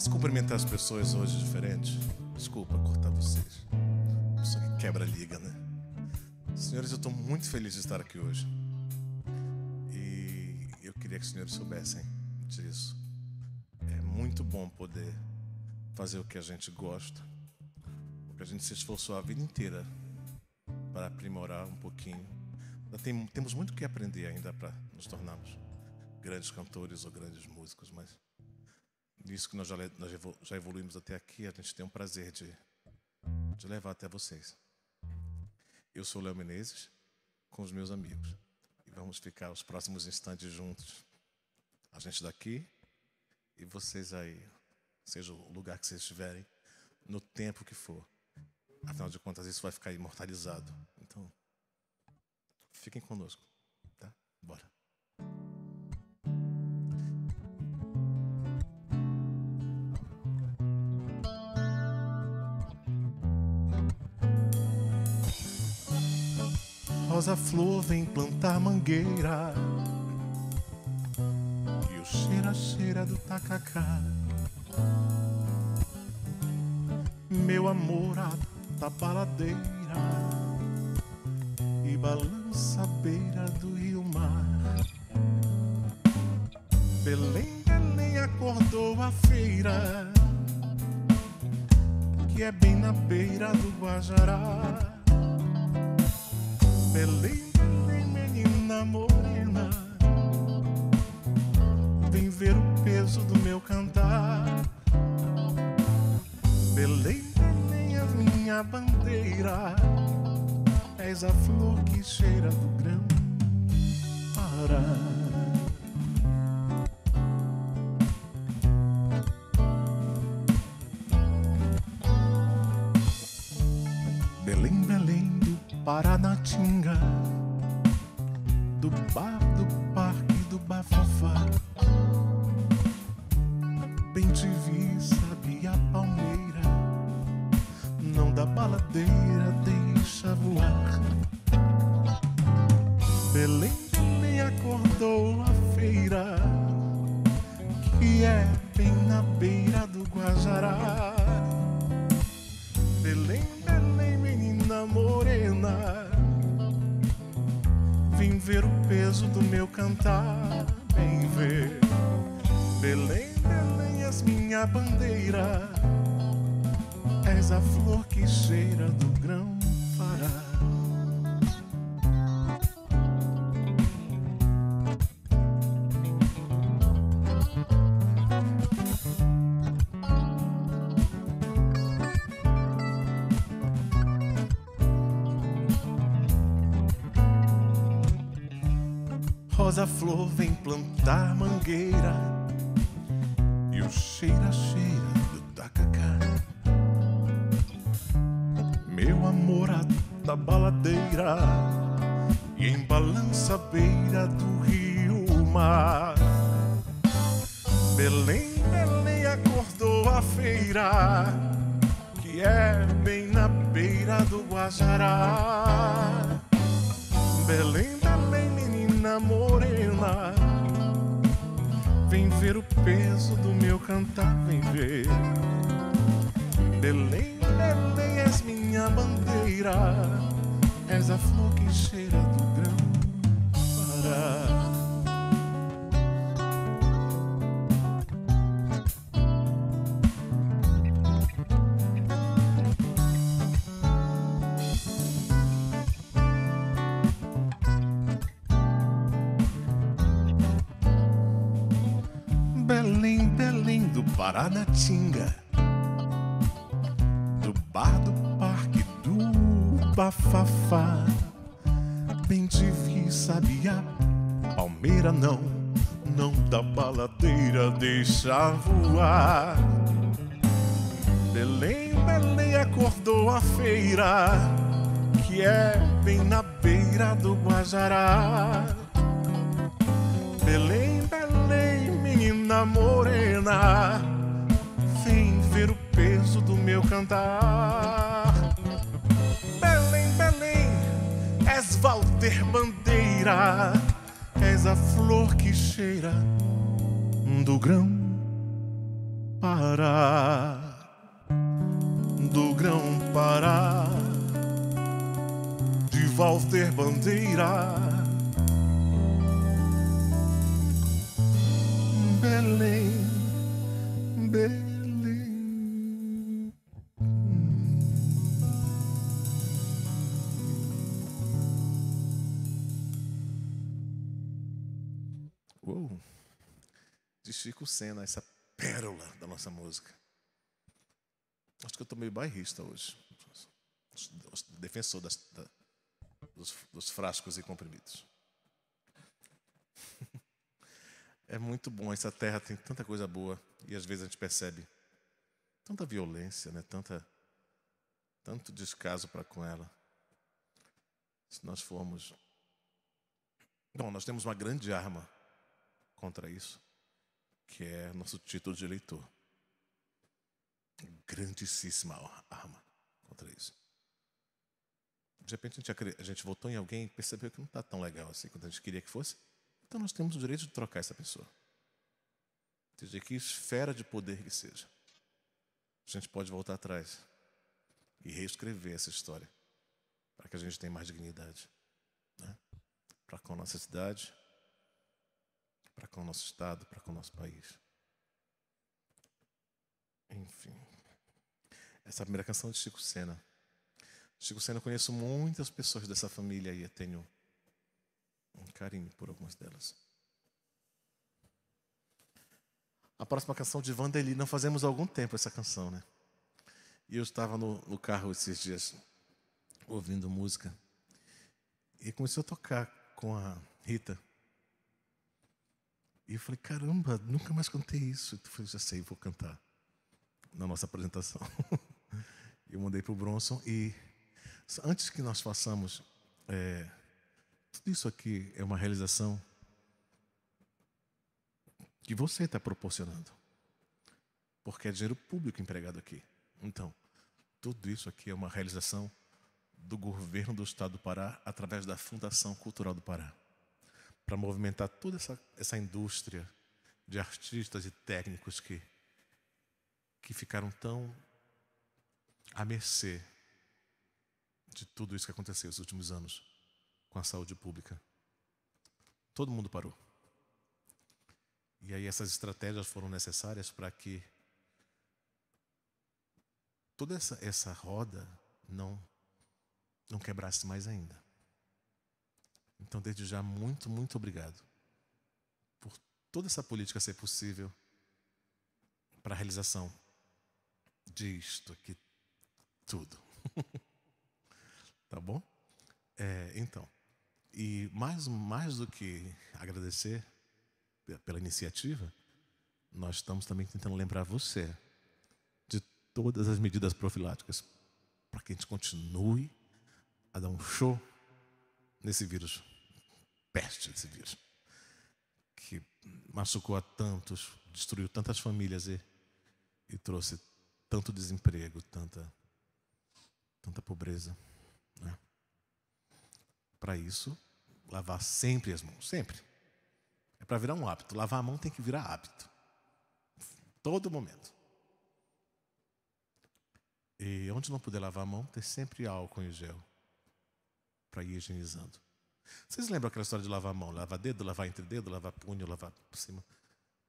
Posso cumprimentar as pessoas hoje diferente? Desculpa cortar vocês. Isso aqui quebra liga, né? Senhores, eu estou muito feliz de estar aqui hoje. E eu queria que os senhores soubessem disso. É muito bom poder fazer o que a gente gosta, o que a gente se esforçou a vida inteira para aprimorar um pouquinho. Tem, temos muito que aprender ainda para nos tornarmos grandes cantores ou grandes músicos, mas nisso que nós já, nós já evoluímos até aqui, a gente tem o prazer de, de levar até vocês. Eu sou Léo Menezes, com os meus amigos, e vamos ficar os próximos instantes juntos. A gente daqui e vocês aí, seja o lugar que vocês estiverem, no tempo que for. Afinal de contas, isso vai ficar imortalizado. Então, fiquem conosco, tá? Bora. Rosa flor vem plantar mangueira. E o cheira cheira do tacacá. Meu amor a baladeira E balança a beira do rio mar. Belém, Belém acordou a feira Que é bem na beira do Guajará Belém, da Rosa flor vem plantar mangueira e o cheira cheira do tacacá. Meu amor a da baladeira e em balança beira do rio mar. Belém, Belém acordou a feira que é bem na beira do Guajará. Belém, menina morena, vem ver o peso do meu cantar, vem ver. Belém, Belém, és minha bandeira, és a flor que cheira do grão Pará. Paranatinga, do bar do parque do Bafafá. Bem te vi, sabia? Palmeira não, não da baladeira, deixa voar. Belém, Belém acordou a feira, que é bem na beira do Guajará. Belém, Belém, menina morena, do meu cantar. Belém, Belém, és Walter Bandeira, és a flor que cheira do grão Pará, do Grão-Pará, de Walter Bandeira. Belém, Belém. Chico Sena, essa pérola da nossa música. Acho que eu estou meio bairrista hoje. Defensor das, da, dos, dos frascos e comprimidos. É muito bom. Essa terra tem tanta coisa boa e às vezes a gente percebe tanta violência, né? Tanta, tanto descaso para com ela. Se nós formos. Bom, nós temos uma grande arma contra isso, que é nosso título de eleitor. Grandíssima arma contra isso. De repente a gente, a gente votou em alguém e percebeu que não está tão legal assim quanto a gente queria que fosse. Então nós temos o direito de trocar essa pessoa. Seja que esfera de poder que seja. A gente pode voltar atrás e reescrever essa história para que a gente tenha mais dignidade. Né? Para com a nossa cidade, para com o nosso Estado, para com o nosso país. Enfim. Essa é a primeira canção de Chico Sena. Chico Sena, eu conheço muitas pessoas dessa família e eu tenho um carinho por algumas delas. A próxima canção de Vandeli, não fazemos algum tempo essa canção, né? E eu estava no, no carro esses dias, ouvindo música, e começou a tocar com a Rita. E eu falei, caramba, nunca mais cantei isso. Eu falei, já sei, vou cantar na nossa apresentação. eu mandei para o Bronson e antes que nós façamos é, tudo isso aqui é uma realização que você está proporcionando. Porque é dinheiro público empregado aqui. Então, tudo isso aqui é uma realização do governo do Estado do Pará através da Fundação Cultural do Pará. Para movimentar toda essa, essa indústria de artistas e técnicos que, que ficaram tão à mercê de tudo isso que aconteceu nos últimos anos com a saúde pública. Todo mundo parou. E aí essas estratégias foram necessárias para que toda essa, essa roda não, não quebrasse mais ainda. Então, desde já, muito, muito obrigado por toda essa política ser possível para a realização disto aqui tudo. tá bom? É, então. E mais, mais do que agradecer pela iniciativa, nós estamos também tentando lembrar você de todas as medidas profiláticas para que a gente continue a dar um show nesse vírus, peste desse vírus, que machucou a tantos, destruiu tantas famílias e, e trouxe tanto desemprego, tanta, tanta pobreza. Né? Para isso, lavar sempre as mãos, sempre. É para virar um hábito. Lavar a mão tem que virar hábito. Todo momento. E onde não puder lavar a mão, ter sempre álcool em gel para ir higienizando. Vocês lembram aquela história de lavar a mão? Lavar dedo, lavar entre dedo, lavar punho, lavar por cima.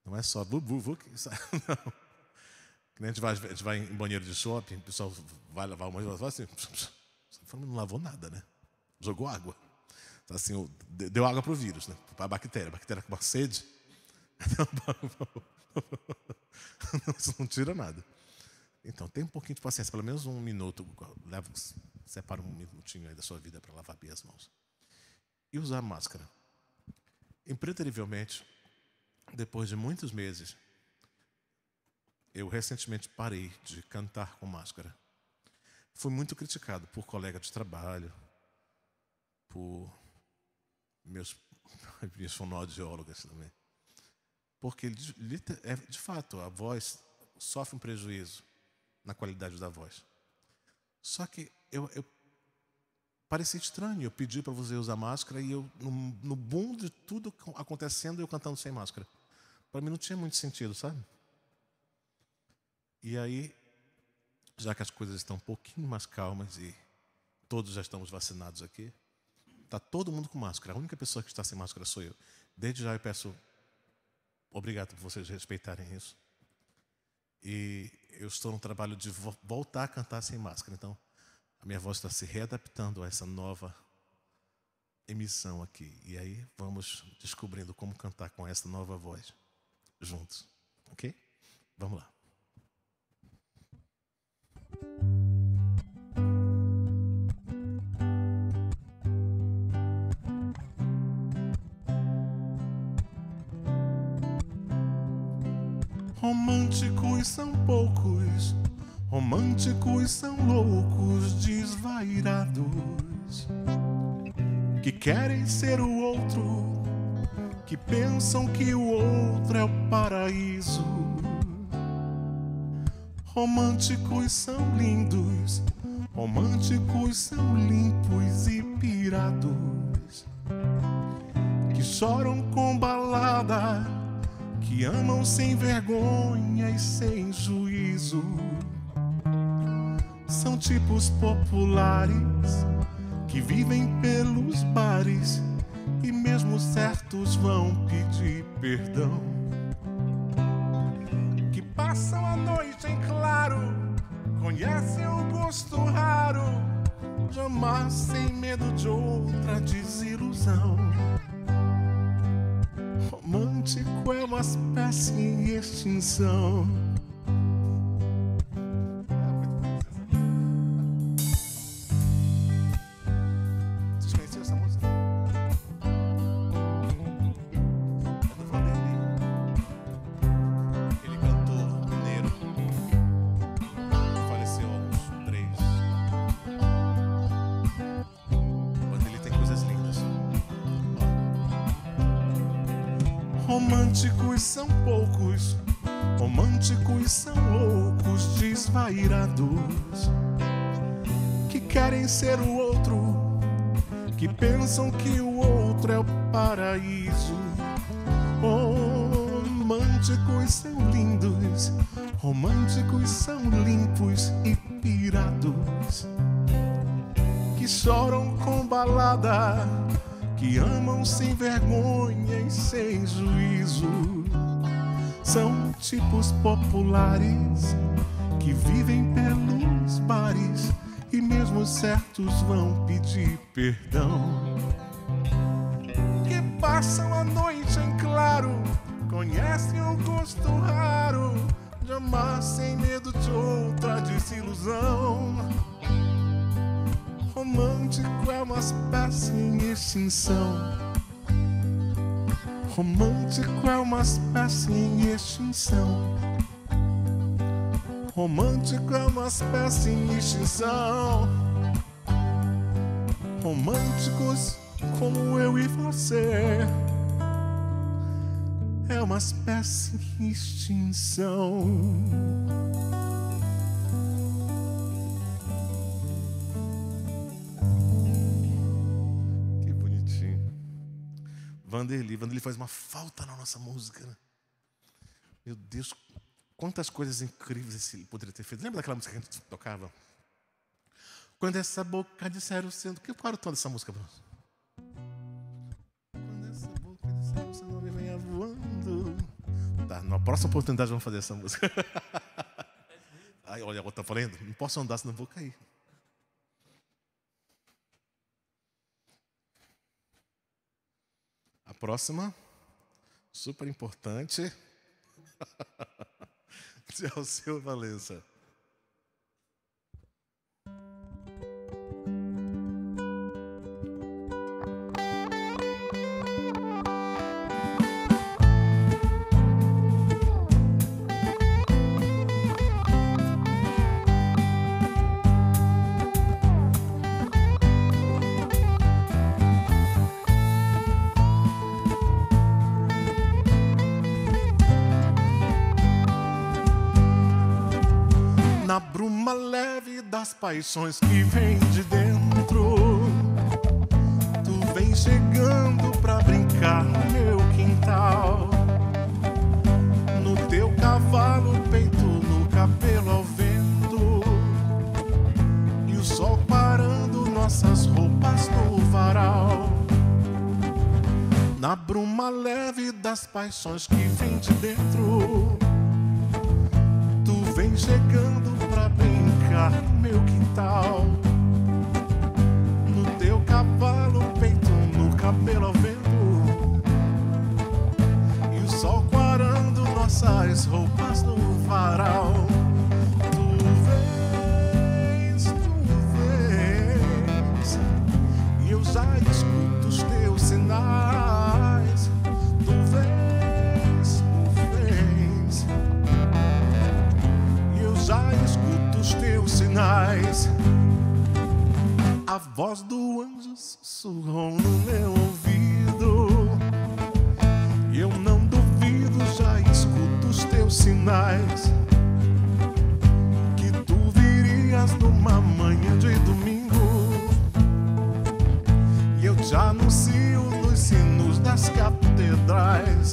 Não é só bu, bu, que não. A gente, vai, a gente vai em banheiro de shopping, o pessoal vai lavar uma e fala assim, não lavou nada, né? Jogou água. Então, assim, deu água para o vírus, né? para a bactéria. A bactéria com uma sede. Isso não tira nada. Então, tem um pouquinho de paciência, pelo menos um minuto. Leva, separa um minutinho aí da sua vida para lavar bem as mãos. E usar máscara. Impreterivelmente, depois de muitos meses, eu recentemente parei de cantar com máscara. Fui muito criticado por colega de trabalho, por meus, minhas fonoaudiólogas também. Porque, de, é, de fato, a voz sofre um prejuízo na qualidade da voz. Só que eu, eu parecia estranho. Eu pedi para você usar máscara e eu, no, no boom de tudo acontecendo, eu cantando sem máscara. Para mim não tinha muito sentido, sabe? E aí, já que as coisas estão um pouquinho mais calmas e todos já estamos vacinados aqui, está todo mundo com máscara. A única pessoa que está sem máscara sou eu. Desde já eu peço obrigado por vocês respeitarem isso. E eu estou no trabalho de voltar a cantar sem máscara. Então, a minha voz está se readaptando a essa nova emissão aqui. E aí vamos descobrindo como cantar com essa nova voz juntos. Ok? Vamos lá. Românticos são poucos, românticos são loucos, desvairados, que querem ser o outro, que pensam que o outro é o paraíso. Românticos são lindos, românticos são limpos e pirados, que choram com balada que amam sem vergonha e sem juízo. São tipos populares que vivem pelos bares e, mesmo certos, vão pedir perdão. Que passam a noite em claro, conhecem o gosto raro de amar sem medo de outra desilusão romântico é uma espécie em extinção. Românticos são loucos, desvairados, que querem ser o outro, que pensam que o outro é o paraíso. Românticos são lindos, românticos são limpos e pirados, que choram com balada que amam sem vergonha e sem juízo. São tipos populares que vivem pelos bares e mesmo certos vão pedir perdão. Que passam a noite em claro, conhecem o gosto raro de amar sem medo de outra desilusão romântico é uma espécie em extinção. Romântico é uma espécie em extinção. Romântico é uma espécie em extinção. Românticos como eu e você é uma espécie em extinção. Vanderly. Vanderly faz uma falta na nossa música. Né? Meu Deus, quantas coisas incríveis ele poderia ter feito. Lembra daquela música que a gente tocava? Quando essa boca disser o sendo. Qual era o tom dessa música, Bruno? Quando essa boca disser o seu nome venha voando. Tá, na próxima oportunidade vamos fazer essa música. Ai, olha, outra falando. Não posso andar senão vou cair. Próxima, super importante, de Alceu Valença. na bruma leve das paixões que vem de dentro. Tu vem chegando pra brincar no meu quintal. No teu cavalo, peito no cabelo ao vento. E o sol parando nossas roupas no varal. Na bruma leve das paixões que vem de dentro Vem chegando pra brincar no meu quintal. No teu cavalo, peito, no cabelo ao vento. E o sol quarando nossas roupas no varal. Tu vens, tu vens. E eu já escuto os teus sinais. Os teus sinais. A voz do anjo sussurrou no meu ouvido. Eu não duvido, já escuto os teus sinais. Que tu virias numa manhã de domingo. E eu te anuncio nos sinos das catedrais.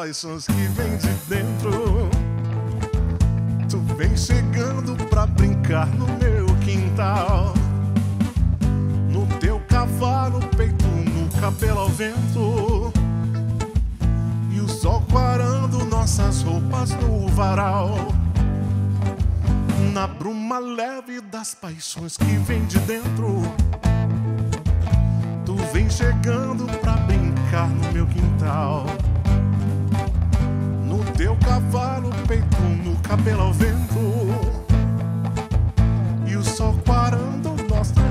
Paixões que vem de dentro. Tu vem chegando pra brincar no meu quintal. No teu cavalo, peito, no cabelo ao vento. E o sol quarando nossas roupas no varal. Na bruma leve das paixões que vem de dentro. Tu vem chegando pra brincar no meu quintal. Teu cavalo, peito, no cabelo ao vento. E o sol quarando nossas roupas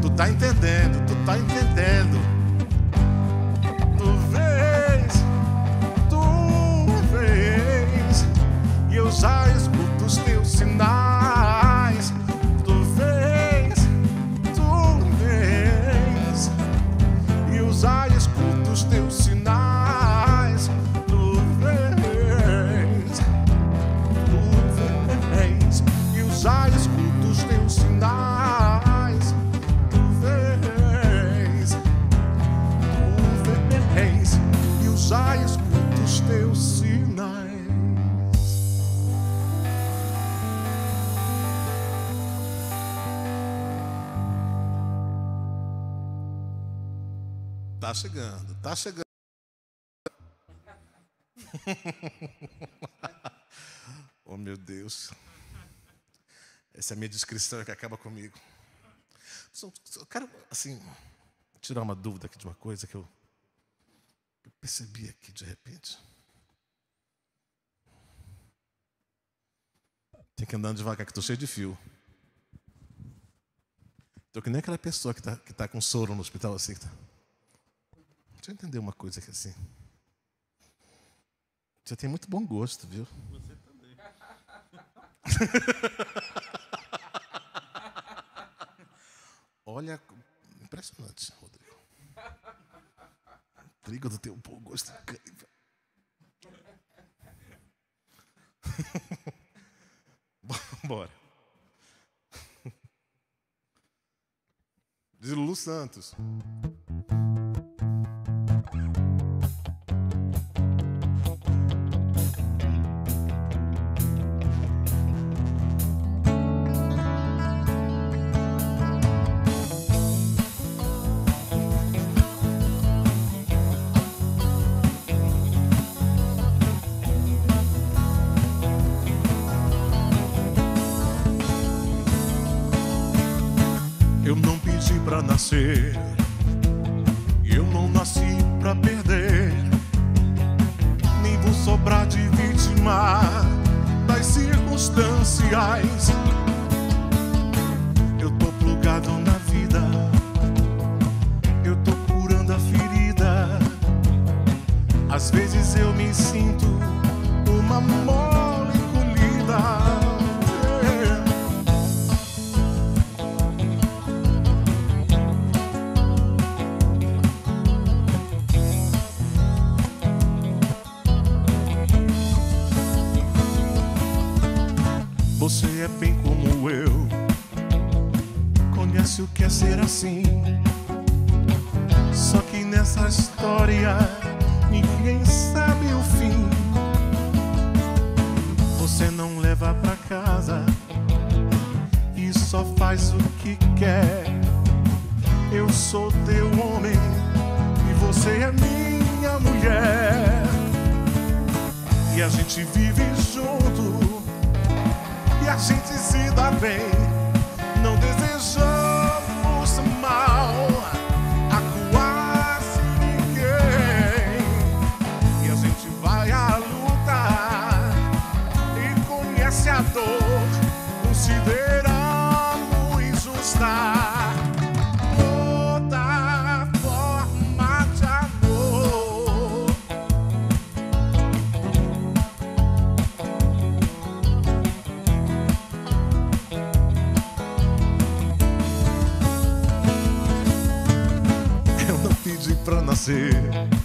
tu tá entendendo, tu tá entendendo. Chegando, tá chegando. oh meu Deus. Essa é a minha descrição que acaba comigo. Só quero, assim, tirar uma dúvida aqui de uma coisa que eu, eu percebi aqui de repente. Tem que andar devagar, que estou cheio de fio. Tô que nem aquela pessoa que está que tá com soro no hospital assim. que Tá... Deixa eu entender uma coisa aqui assim. Você tem muito bom gosto, viu? Você também. Olha, impressionante, Rodrigo. Trigo do teu bom gosto. incrível. Bora. De Lulu Santos. Nascer, eu não nasci pra perder, nem vou sobrar de vítima das circunstâncias. Eu tô plugado na vida, eu tô curando a ferida. Às vezes eu me sinto uma mole bem como eu. Conhece o que é ser assim. Só que nessa história ninguém sabe o fim. Você não leva pra casa e só faz o que quer. Eu sou teu homem e você é minha mulher. E a gente vive se pedi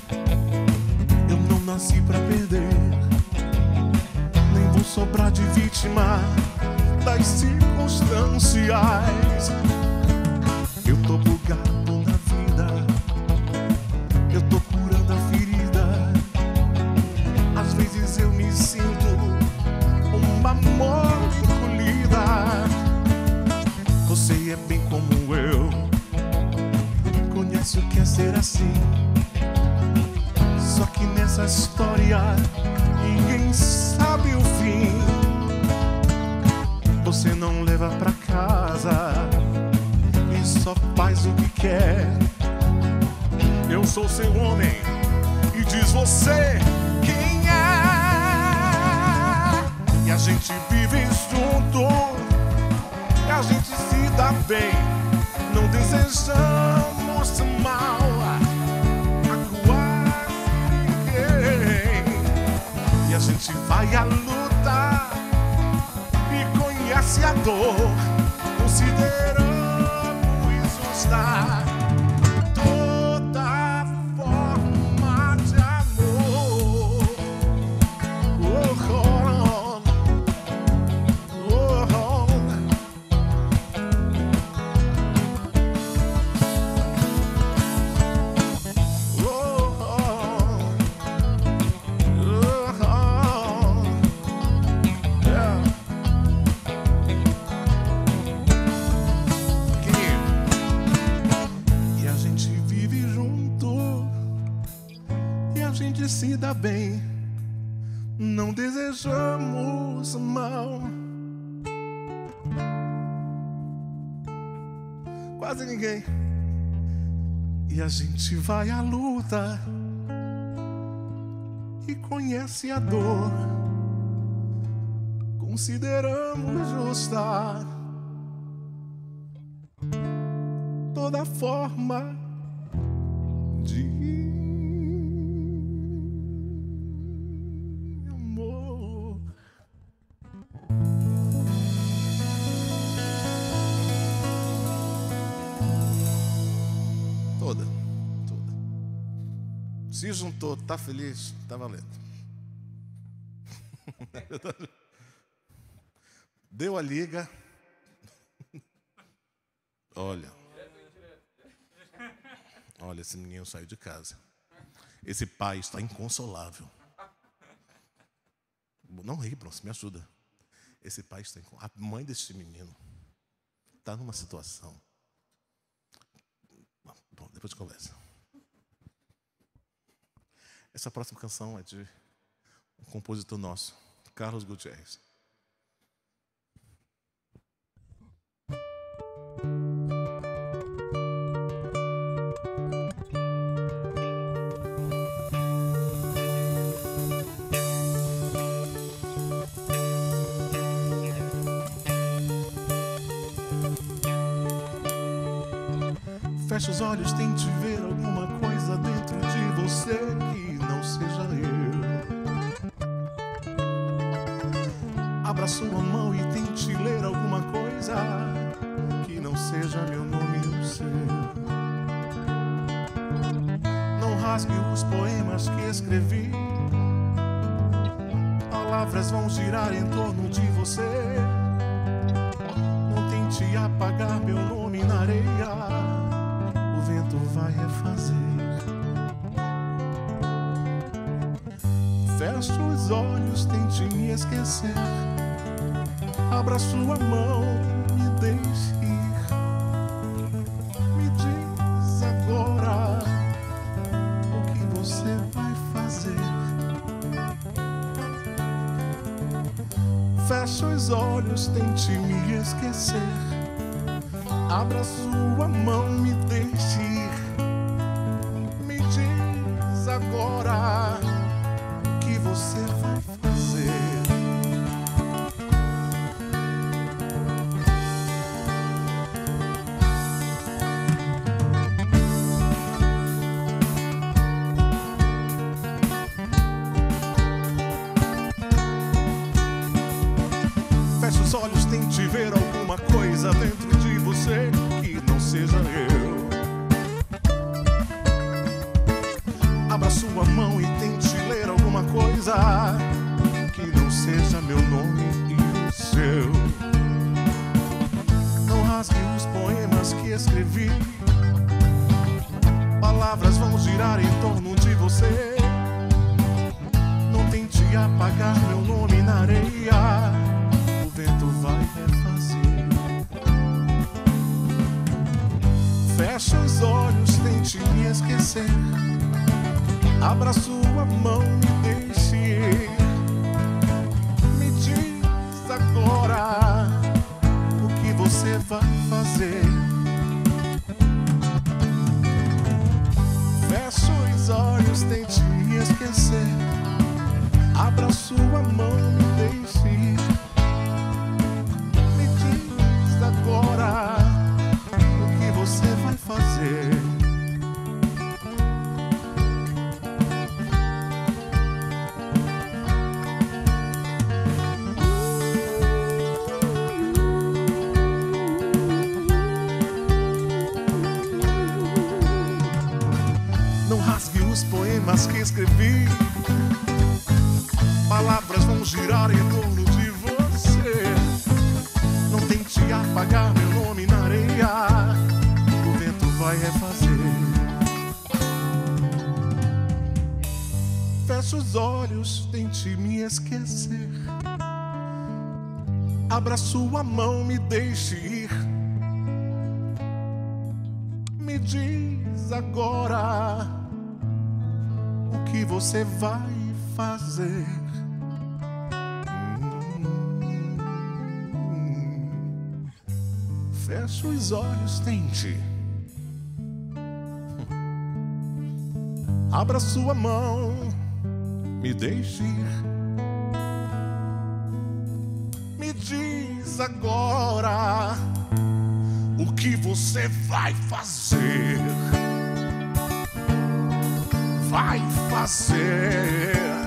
gente vai à luta e conhece a dor. Consideramos Quase ninguém. E a gente vai à luta e conhece a dor. Consideramos justa toda forma de Se juntou, tá feliz, tá valendo. Deu a liga. Olha. Olha, esse menino saiu de casa. Esse pai está inconsolável. Não ri, Bronson, me ajuda. Esse pai está inconsolável. A mãe deste menino está numa situação. Bom, depois de conversa. Essa próxima canção é de um compositor nosso, Carlos Gutierrez. Feche os olhos, tente ver alguma coisa dentro de você que seja eu. Abra sua mão e tente ler alguma coisa que não seja meu nome e o seu. Não rasgue os poemas que escrevi. Palavras vão girar em torno de você. Os olhos, tente me esquecer. Abra sua mão, me deixe ir. Me diz agora o que você vai fazer. Feche os olhos, tente me esquecer. Abra sua mão, escrevi. Palavras vão girar em torno de você. Não tente apagar meu nome na areia. O vento vai refazer. Feche os olhos, tente me esquecer. Abra sua mão, me deixe ir. Me diz agora que você vai fazer. Hum. Feche os olhos, tente. Abra sua mão, me deixe ir. Me diz agora o que você vai fazer. Vai fazer.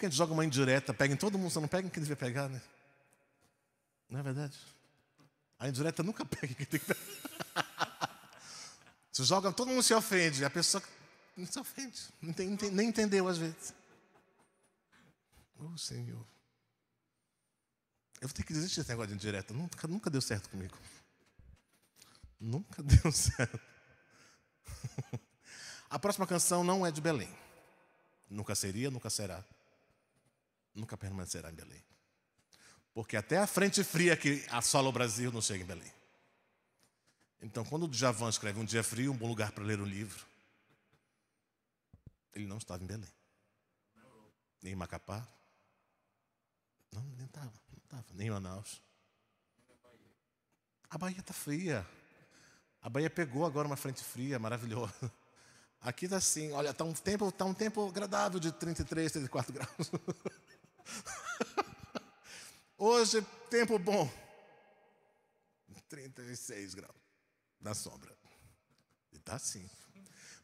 Que a gente joga uma indireta, pega em todo mundo, você não pega em quem devia pegar, né? Não é verdade? A indireta nunca pega em quem tem que pegar. Você joga, todo mundo se ofende, a pessoa não se ofende, não tem, nem entendeu às vezes. Oh, Senhor. Eu vou ter que desistir desse negócio de indireta. Nunca, nunca deu certo comigo. Nunca deu certo. A próxima canção não é de Belém. Nunca seria, nunca será. Nunca permanecerá em Belém. Porque até a frente fria que assola o Brasil não chega em Belém. Então, quando o Djavan escreve um dia frio, um bom lugar para ler um livro, ele não estava em Belém. Nem em Macapá. Não, nem estava. Não estava. Nem em Manaus. A Bahia está fria. A Bahia pegou agora uma frente fria, maravilhosa. Aqui está assim, olha, está um tempo, tá um tempo agradável de 33, 34 graus. Hoje, tempo bom. 36 graus. Na sombra. E está assim.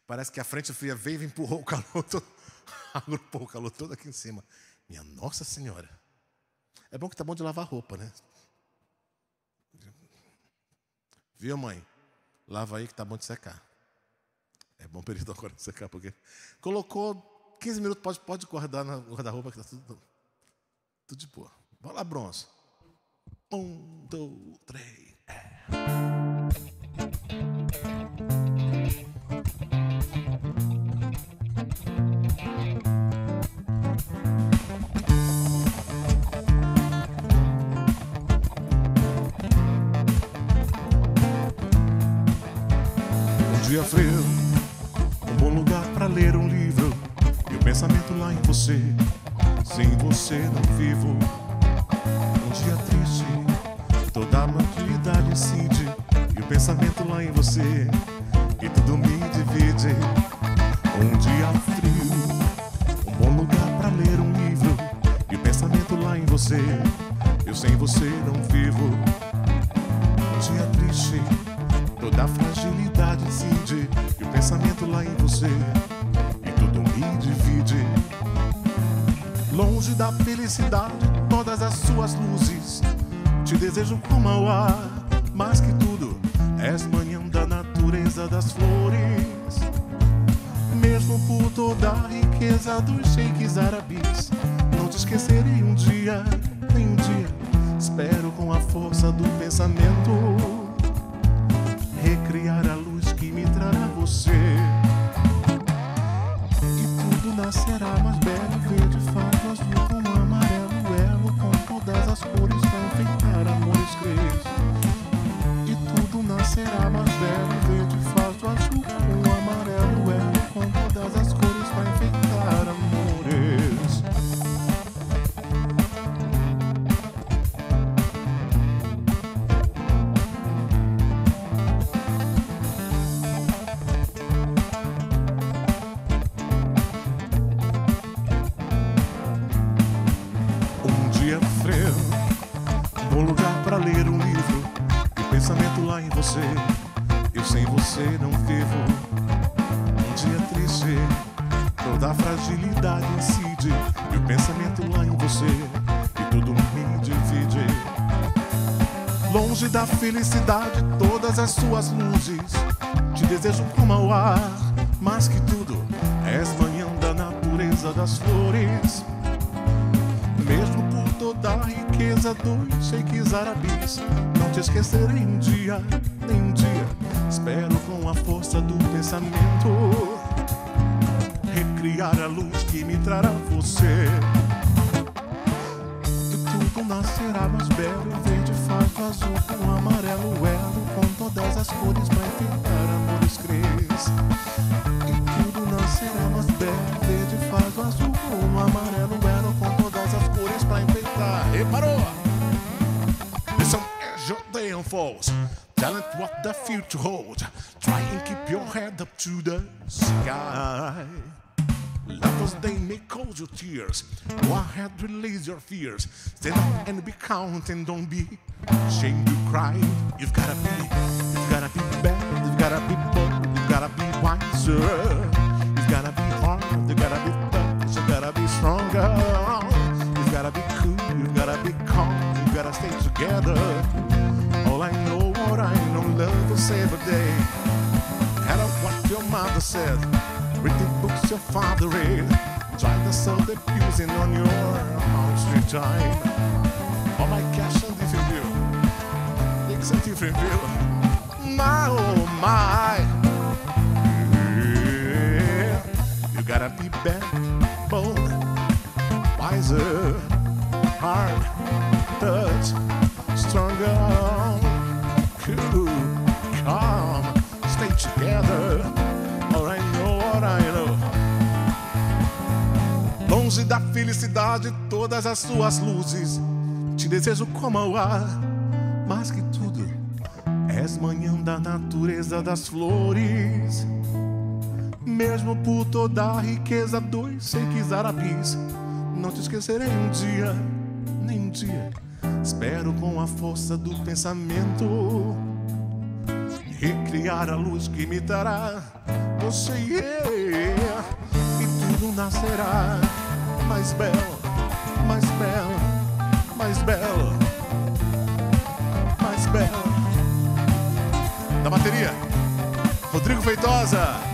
Parece que a frente fria veio e empurrou o calor todo, agrupou o calor todo aqui em cima. Minha Nossa Senhora. É bom que tá bom de lavar roupa, né? Viu, mãe? Lava aí que tá bom de secar. É bom período agora de secar, porque colocou 15 minutos, pode, pode guardar na guarda-roupa que tá tudo, tudo de boa. Vamos lá, bronze. Um, dois, três. É. dia frio, um bom lugar para ler um livro e o pensamento lá em você. Sem você não vivo. Um dia triste, toda a matilidade incide e o pensamento lá em você e tudo me divide. Um dia frio, um bom lugar para ler um livro e o pensamento lá em você. Eu sem você não vivo. Um dia triste Toda a fragilidade incide E o pensamento lá em você Da felicidade Todas as suas luzes. Te desejo como ao ar Mais que tudo És manhã da natureza das flores. Mesmo por toda a riqueza dos sheiks árabes Não te esquecerei um dia Nem um dia. Espero com a força do pensamento recriar a luz que me trará você. Felicidade, todas as suas luzes. Te desejo como ao ar, mais que tudo, és manhã da natureza das flores. Mesmo por toda a riqueza dos sheiks árabes, não te esquecerei um dia, nem um dia. Espero com a força do pensamento recriar a luz que me trará você. Tudo nascerá mais belo, fado, azul, com amarelo, elo, com todas as cores para enfeitar amores crês. E tudo nascerá mais belo, verde, fado, azul, com amarelo, elo, com todas as cores para enfeitar. Reparou? Your day unfolds. Tell it what the future holds. Try and keep your head up to the sky. Lovers, they may cause your tears. Go ahead, release your fears. Stand up and be counting, don't be ashamed to cry. You've gotta be, you've gotta be bad, you've gotta be bold, you've gotta be wiser. You've gotta be hard, you gotta be tough, you gotta be stronger. You've gotta be cool, you gotta be calm, you gotta stay together. All I know, what I know, love will save a day. Of what your mother said, read the books your father read. Try to sell the using on your house street time. All my cash and if you will, except if will. My oh my. Yeah. You gotta be bad, bold, wiser, hard, touch, Longe da felicidade, todas as suas luzes. Te desejo como o ar, mais que tudo. És manhã da natureza das flores. Mesmo por toda a riqueza dos seis arabis, não te esquecerei um dia, nem um dia. Espero com a força do pensamento recriar a luz que me dará você yeah, e tudo nascerá mais belo, mais belo, mais belo, mais belo. Da bateria, Rodrigo Feitosa.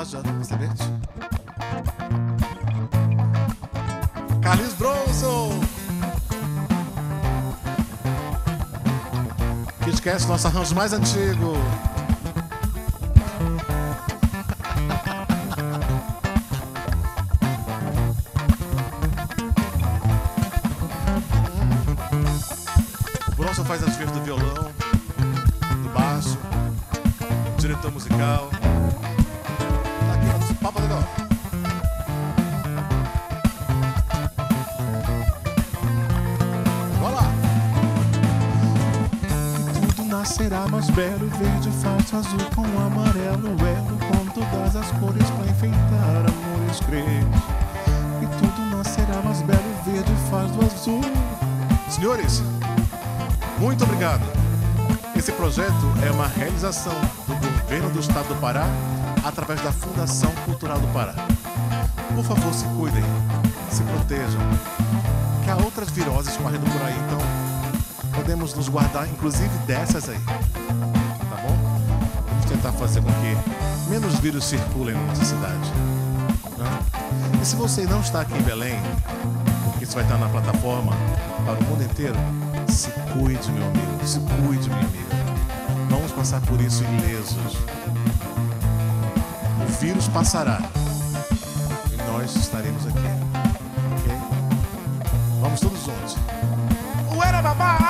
Começou a solar já, sabe? Carlinhos Bronson. Que esquece nosso arranjo mais antigo. Azul. Senhores, muito obrigado. Esse projeto é uma realização do governo do estado do Pará através da Fundação Cultural do Pará. Por favor, se cuidem, se protejam, que há outras viroses correndo por aí, então podemos nos guardar, inclusive dessas aí. Tá bom? Vamos tentar fazer com que menos vírus circulem na nossa cidade. né? E se você não está aqui em Belém, isso vai estar na plataforma para o mundo inteiro, se cuide, meu amigo, se cuide, minha amiga. Vamos passar por isso ilesos. O vírus passará e nós estaremos aqui, ok? Vamos todos juntos. Uera babá!